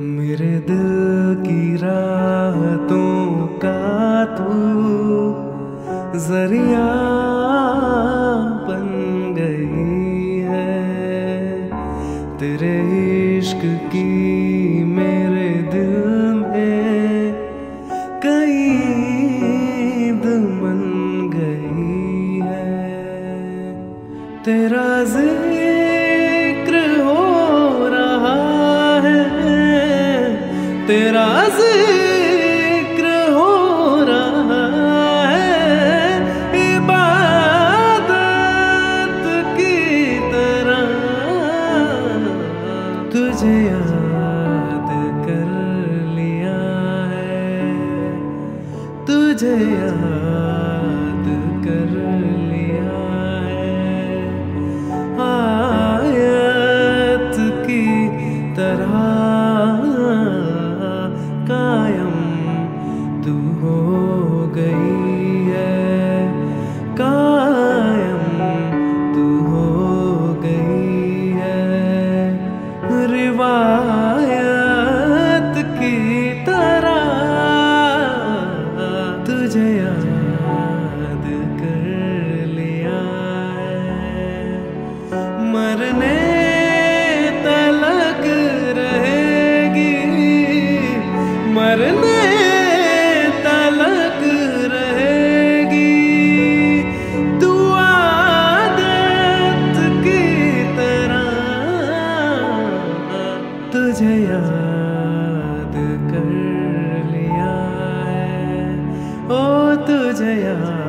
मेरे दिल की राहतों का तू ज़रिया बन गई है। तेरे इश्क की मेरे दिल में कई तेरा ज़िक्र हो रहा है, तेरा ज़िक्र हो रहा है, इबादत की तरह तुझे याद कर लिया है, तुझे याद कर लिया याद कर लिया मरने तुझे याद